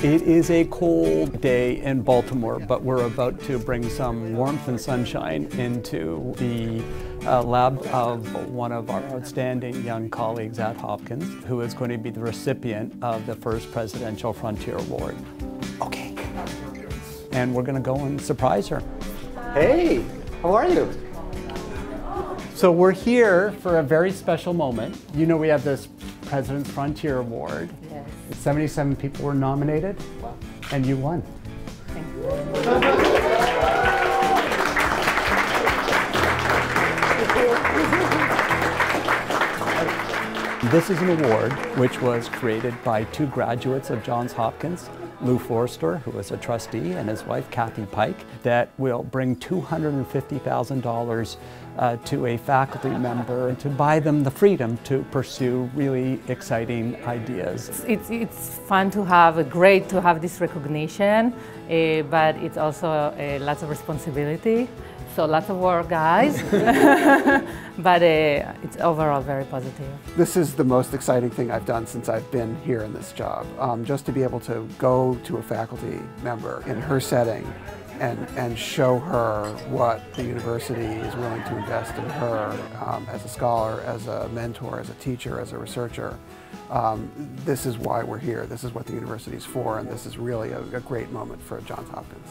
It is a cold day in Baltimore, but we're about to bring some warmth and sunshine into the uh, lab of one of our outstanding young colleagues at Hopkins, who is going to be the recipient of the first Presidential Frontier Award. Okay. And we're going to go and surprise her. Hey, how are you? So we're here for a very special moment. You know we have this President's Frontier Award. Yes. 77 people were nominated, and you won. Thank you. This is an award which was created by two graduates of Johns Hopkins, Lou Forster, who is a trustee, and his wife Kathy Pike, that will bring $250,000 uh, to a faculty member to buy them the freedom to pursue really exciting ideas. It's, it's fun to have, great to have this recognition, uh, but it's also uh, lots of responsibility. So lots of work, guys, but uh, it's overall very positive. This is the most exciting thing I've done since I've been here in this job. Um, just to be able to go to a faculty member in her setting and, and show her what the university is willing to invest in her um, as a scholar, as a mentor, as a teacher, as a researcher. Um, this is why we're here. This is what the university is for, and this is really a, a great moment for Johns Hopkins.